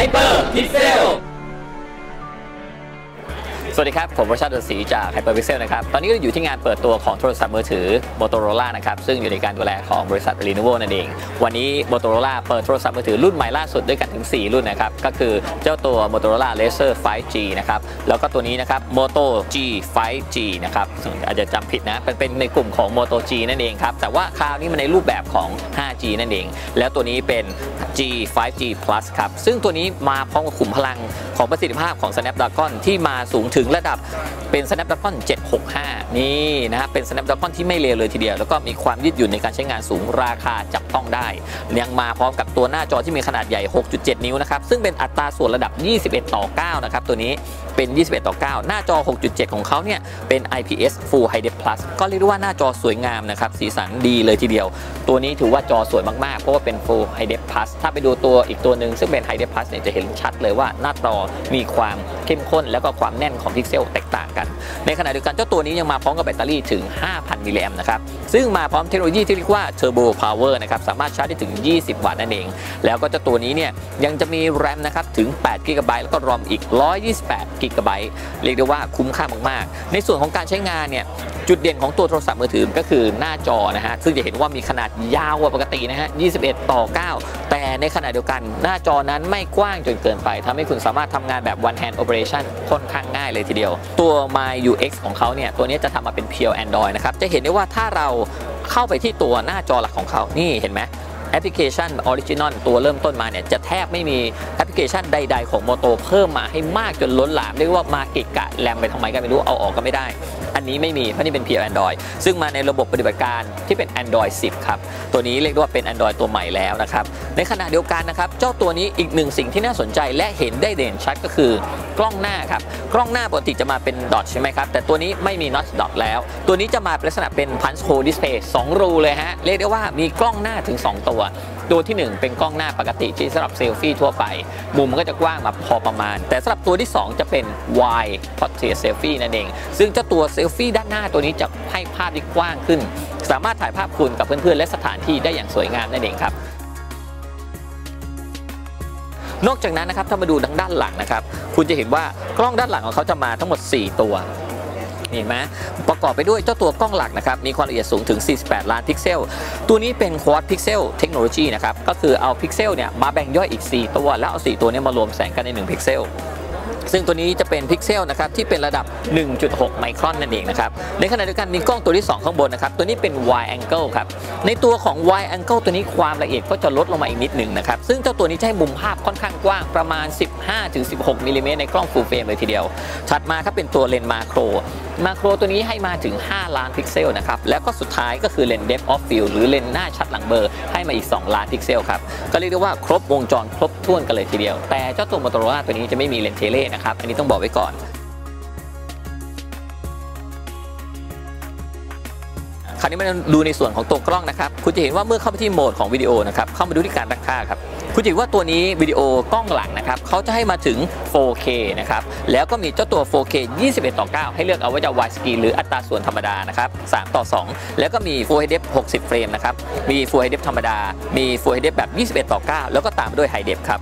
Hyper Pixel สวัสดีครับ ผมรชาดศรีจาก Hyperpixel นะครับ ตอนนี้ก็อยู่ที่งานเปิดตัวของโทรศัพท์มือถือ Motorola นะครับ ซึ่งอยู่ในการดูแลของบริษัท Lenovo นั่นเอง วันนี้ Motorola เปิดโทรศัพท์มือถือรุ่นใหม่ล่าสุดด้วยกันถึง 4 รุ่นนะครับ ก็คือเจ้าตัว Motorola Razr 5G นะครับ แล้วก็ตัวนี้นะครับ Moto G 5G นะครับอาจจะจำผิดนะเป็นเป็นในกลุ่มของ Moto G นั่นเองครับ แต่ว่าคราวนี้มันในรูปแบบของ 5G นั่นเอง แล้วตัวนี้เป็น G 5G Plus ครับ ซึ่งตัวนี้มาพร้อมกับขุมพลังของประสิทธิภาพของ Snapdragon ที่มาสูงถึงึงระดับเป็น Snapdragon 765 นี่นะฮะเป็น Snapdragon ที่ไม่เลวเลยทีเดียว แล้วก็มีความยืดหยุ่นในการใช้งานสูงราคาจับต้องได้ ยังมาพร้อมกับตัวหน้าจอที่มีขนาดใหญ่ 6.7 นิ้วนะครับ ซึ่งเป็นอัตราส่วนระดับ 21 ต่อ 9 นะครับ ตัวนี้เป็น 21 ต่อ 9 หน้าจอ 6.7 ของเขาเนี่ยเป็น IPS Full HD+ ก็เรียกว่าหน้าจอสวยงามนะครับสีสันดีเลยทีเดียว ตัวนี้ถือว่าจอสวยมากๆ เพราะว่าเป็น Full HD+ ถ้าไปดูตัวอีกตัวหนึ่งซึ่งเป็น HD+ เนี่ยจะเห็นชัดเลยว่าหน้าจอมีความเข้มข้นแล้วก็ความแน่นของพิกเซลแตกต่างกัน ในขณะเดียวกันเจ้าตัวนี้ยังมาพร้อมกับแบตเตอรี่ถึง 5,000 มิลลิแอมป์นะครับ ซึ่งมาพร้อมเทคโนโลยีที่เรียกว่า Turbo Power นะครับ สามารถชาร์จได้ถึง 20 วัตต์นั่นเอง แล้วก็เจ้าตัวนี้เนี่ยยังจะมี RAM นะครับถึง8 GB แล้วก็ ROM อีก 128 GB เรียกได้ว่าคุ้มค่ามากๆ ในส่วนของการใช้งานเนี่ยจุดเด่นของตัวโทรศัพท์มือถือก็คือหน้าจอนะฮะซึ่งจะเห็นว่ามีขนาดยาวกว่าปกตินะฮะ21 ต่อ 9 แต่ในขณะเดียวกัน หน้าจอนั้นไม่กว้างจนเกินไปทำให้คุณสามารถทำงานแบบ one hand operation ค่อนข้างง่ายเลยทีเดียว ตัว My UX ของเขาเนี่ย ตัวนี้จะทำมาเป็น pure Android นะครับ จะเห็นได้ว่าถ้าเราเข้าไปที่ตัวหน้าจอหลักของเขา นี่เห็นไหม แอปพลิเคชัน original ตัวเริ่มต้นมาเนี่ยจะแทบไม่มีแอปพลิเคชันใด ๆ ของโมโตเพิ่มมาให้มากจนล้นหลาม เรียกว่ามาเกะกะแรมไปทำไมก็ไม่รู้เอาออกก็ไม่ได้ อันนี้ไม่มี เพราะนี่เป็นเพีย Android ซึ่งมาในระบบปฏิบัติการที่เป็น Android 10 ครับ ตัวนี้เรียกว่าเป็น Android ตัวใหม่แล้วนะครับ ในขณะเดียวกันนะครับ เจ้าตัวนี้อีกหนึ่งสิ่งที่น่าสนใจและเห็นได้เด่นชัดก็คือกล้องหน้าครับกล้องหน้าปกติจะมาเป็นดอทใช่ไหมครับแต่ตัวนี้ไม่มี notch dot แล้ว ตัวนี้จะมาเป็นลักษณะเป็น punch hole display 2รูเลยฮะเรียกได้ว่ามีกล้องหน้าถึง 2 ตัวตัวที่ 1 เป็นกล้องหน้าปกติที่สำหรับเซลฟี่ทั่วไป มุมมันก็จะกว้างแบบพอประมาณ แต่สำหรับตัวที่ 2 จะเป็น wide portrait selfie นั่นเอง ซึ่งเจ้าตัวเซลฟี่ด้านหน้าตัวนี้จะให้ภาพที่กว้างขึ้น สามารถถ่ายภาพคุณกับเพื่อนๆ และสถานที่ได้อย่างสวยงามนั่นเองครับนอกจากนั้นนะครับถ้ามาดูทางด้านหลังนะครับ คุณจะเห็นว่ากล้องด้านหลังของเขาจะมาทั้งหมด 4 ตัว เห็นไหมประกอบไปด้วยเจ้าตัวกล้องหลักนะครับมีความละเอียดสูงถึง 48 ล้านพิกเซล ตัวนี้เป็น Quad Pixel Technology นะครับก็คือเอาพิกเซลเนี่ยมาแบ่งย่อยอีก 4 ตัว แล้วเอา 4 ตัวนี้มารวมแสงกันใน 1 พิกเซล ซึ่งตัวนี้จะเป็นพิกเซลนะครับที่เป็นระดับ 1.6 ไมครอนนั่นเองนะครับในขณะเดียวกันมีกล้องตัวที่ 2 ข้างบนนะครับตัวนี้เป็น wide angle ครับในตัวของ wide angle ตัวนี้ความละเอียดก็จะลดลงมาอีกนิดหนึ่งนะครับซึ่งเจ้าตัวนี้จะให้มุมภาพค่อนข้างกว้างประมาณ 15-16มิลลิเมตรในกล้อง full frame เลยทีเดียว ถัดมาครับเป็นตัวเลนส์มาโครมาโครตัวนี้ให้มาถึง 5 ล้านพิกเซลนะครับ แล้วก็สุดท้ายก็คือเลนส์ depth of field หรือเลนส์หน้าชัดหลังเบลอให้มาอีก 2 ล้านพิกเซลครับ ก็เรียกได้ว่าครบวงจรครบถ้วนกันเลยทีเดียว แต่เจ้าตัว Motorola ตัวนี้จะไม่มีเลนส์เทเลนะครับ อันนี้ต้องบอกไว้ก่อน คราวนี้มาดูในส่วนของตัวกล้องนะครับ คุณจะเห็นว่าเมื่อเข้าไปที่โหมดของวิดีโอนะครับ เข้ามาดูที่การตั้งค่าครับ คุณจะเห็นว่าตัวนี้วิดีโอกล้องหลังนะครับเขาจะให้มาถึง 4K นะครับแล้วก็มีเจ้าตัว 4K 21 ต่อ 9 ให้เลือกเอาว่าจะ wide screen หรืออัตราส่วนธรรมดานะครับ3ต่อ 2 แล้วก็มี Full HD 60 เฟรมนะครับมี Full HD ธรรมดา มี Full HD แบบ 21 ต่อ 9 แล้วก็ตามด้วย High Def ครับ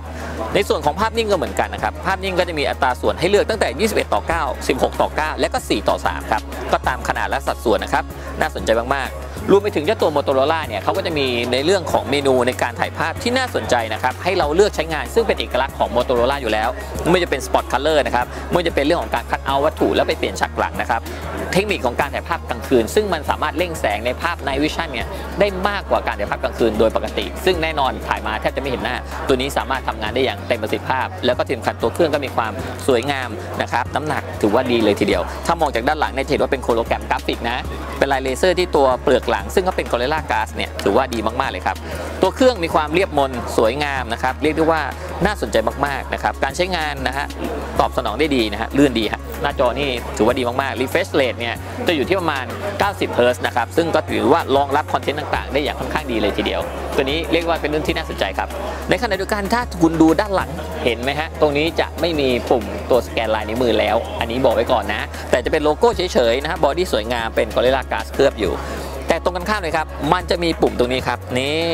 ในส่วนของภาพนิ่งก็เหมือนกันนะครับภาพนิ่งก็จะมีอัตราส่วนให้เลือกตั้งแต่ 21 ต่อ 9 16 ต่อ 9 และก็ 4 ต่อ 3 ครับก็ตามขนาดและสัดส่วนนะครับน่าสนใจมากๆ รวมไปถึงเจ้าตัว Motorola เนี่ยเขาก็จะมีในเรื่องของเมนูในการถ่ายภาพที่น่าสนใจนะครับให้เราเลือกใช้งานซึ่งเป็นเอกลักษณ์ของ Motorola อยู่แล้ว ไม่จะเป็น Spot Color นะครับไม่จะเป็นเรื่องของการคัดเอาวัตถุแล้วไปเปลี่ยนฉากหลังนะครับเทคนิคของการถ่ายภาพกลางคืน ซึ่งมันสามารถเร่งแสงในภาพ Night Vision เนี่ยได้มากกว่าการถ่ายภาพกลางคืนโดยปกติ ซึ่งแน่นอนถ่ายมาแทบจะไม่เห็นหน้า ตัวนี้สามารถทำงานได้อย่างเต็มประสิทธิภาพ แล้วก็ที่สำคัญตัวเครื่องก็มีความสวยงามนะครับน้ำหนักถือว่าดีเลยทีเดียว ถ้ามองจากด้านหลังเนี่ยเห็นว่าเป็นโฮโลแกรมกราฟิกนะเป็นลายเลเซอร์ที่ตัวเปลือกหลังซึ่งก็เป็น Gorilla Glass เนี่ยถือว่าดีมากๆเลยครับ ตัวเครื่องมีความเรียบมนสวยงามนะครับ เรียกได้ว่าน่าสนใจมากๆนะครับ การใช้งานนะฮะตอบสนองได้ดีนะฮะลื่นดีฮะหน้าจอนี่ถือว่าดีมากๆ refresh rate เนี่ยจะอยู่ที่ประมาณ 90 Hz นะครับ ซึ่งก็ถือว่ารองรับคอนเทนต์ต่างๆ ได้อย่างค่อนข้างดีเลยทีเดียว ตัวนี้เรียกว่าเป็นเรื่องที่น่าสนใจครับ ในขณะเดียวกันถ้าคุณดูด้านหลังเห็นไหมฮะ ตรงนี้จะไม่มีปุ่มตัวสแกนลายนิ้วมือแล้ว อันนี้บอกไว้ก่อนนะ แต่จะเป็นโลโก้เฉยๆนะฮะบอดี้สวยงามเป็น Gorilla Glass เคลือบอยู่ ต่ตรงกันข้ามเลยครับ มันจะมีปุ่มตรงนี้ครับ นี่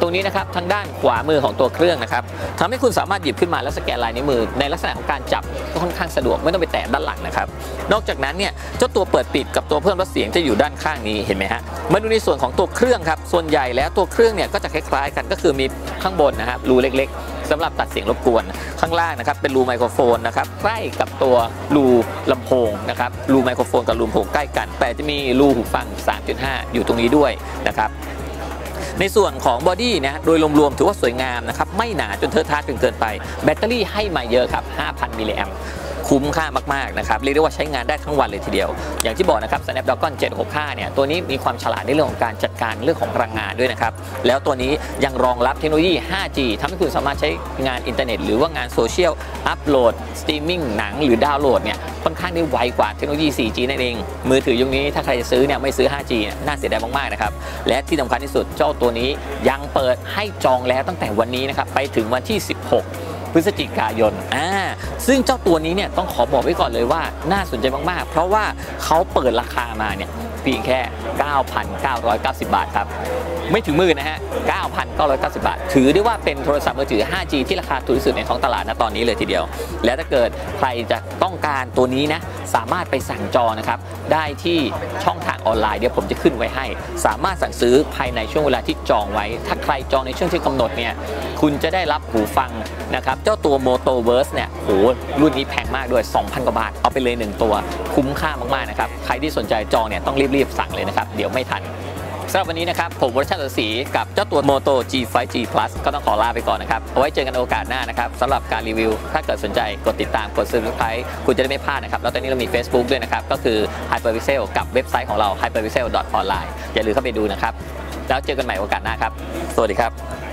ตรงนี้นะครับทางด้านขวามือของตัวเครื่องนะครับทำให้คุณสามารถหยิบขึ้นมาแล้วสแกนลายนิ้วมือ ในลักษณะของการจับก็ค่อนข้างสะดวกไม่ต้องไปแตะด้านหลังนะครับ นอกจากนั้นเนี่ยเจ้าตัวเปิดปิดกับตัวเพิ่มลดเสียงจะอยู่ด้านข้างนี้เห็นไหมฮะ มาดูในส่วนของตัวเครื่องครับ ส่วนใหญ่แล้วตัวเครื่องเนี่ยก็จะคล้ายๆ กันก็คือมีข้างบนนะครับรูเล็ก ๆ สำหรับตัดเสียงรบกวน ข้างล่างนะครับเป็นรูไมโครโฟนนะครับใกล้กับตัวรูลำโพงนะครับรูไมโครโฟนกับรูลำโพงใกล้กัน แต่จะมีรูหูฟัง 3.5 อยู่ตรงนี้ด้วยนะครับในส่วนของบอดี้นะโดยรวมๆถือว่าสวยงามนะครับไม่หนาจนเทอะทะจนเกินไป แบตเตอรี่ให้มาเยอะครับ 5,000 มิลลิแอมป์ คุ้มค่ามากๆนะครับเรียกได้ว่าใช้งานได้ทั้งวันเลยทีเดียว อย่างที่บอกนะครับ Snapdragon 765 เนี่ยตัวนี้มีความฉลาดในเรื่องของการจัดการเรื่องของพลังงานด้วยนะครับ แล้วตัวนี้ยังรองรับเทคโนโลยี 5G ทำให้คุณสามารถใช้งานอินเทอร์เน็ตหรือว่างานโซเชียลอัปโหลดสตรีมมิ่งหนังหรือดาวน์โหลดเนี่ยค่อนข้างได้ไวกว่าเทคโนโลยี 4G นั่นเอง มือถือยุคนี้ถ้าใครจะซื้อเนี่ยไม่ซื้อ 5G น่าเสียดายมากๆนะครับและที่สำคัญที่สุดเจ้าตัวนี้ยังเปิดให้จองแล้วตั้งแต่วันนี้นะครับไปถึงวันที่ 16 พฤศจิกายนอ่า ซึ่งเจ้าตัวนี้เนี่ยต้องขอบอกไว้ก่อนเลยว่าน่าสนใจมากๆ เพราะว่าเขาเปิดราคามาเนี่ย เพียงแค่ 9,990 บาทครับ ไม่ถึงมื่นนะฮะ 9,990 บาท ถือได้ว่าเป็นโทรศัพท์มือถือ 5G ที่ราคาถูกที่สุดในท้องตลาดณตอนนี้เลยทีเดียว และถ้าเกิดใครจะต้องการตัวนี้นะ สามารถไปสั่งจองนะครับ ได้ที่ช่องทางออนไลน์เดี๋ยวผมจะขึ้นไว้ให้ สามารถสั่งซื้อภายในช่วงเวลาที่จองไว้ ถ้าใครจองในช่วงที่กำหนดเนี่ย คุณจะได้รับหูฟังนะครับ เจ้าตัว Motoverse เนี่ยโหรุ่นนี้แพงมากด้วย 2,000 กว่าบาท เอาไปเลย 1 ตัว คุ้มค่ามากๆนะครับ ใครที่สนใจจองเนี่ยต้องรีบรีบสั่งเลยนะครับ เดี๋ยวไม่ทันสำหรับวันนี้นะครับ ผมวรชันศรีกับเจ้าตัว Moto G5 G Plus ก็ต้องขอลาไปก่อนนะครับ เอาไว้เจอกันโอกาสหน้านะครับสำหรับการรีวิว ถ้าเกิดสนใจกดติดตามกด subscribe คุณจะได้ไม่พลาดนะครับ แล้วตอนนี้เรามี Facebook ด้วยนะครับ ก็คือ Hypervisel กับเว็บไซต์ของเรา hypervisel.online อย่าลืมเข้าไปดูนะครับ แล้วเจอกันใหม่โอกาสหน้าครับ สวัสดีครับ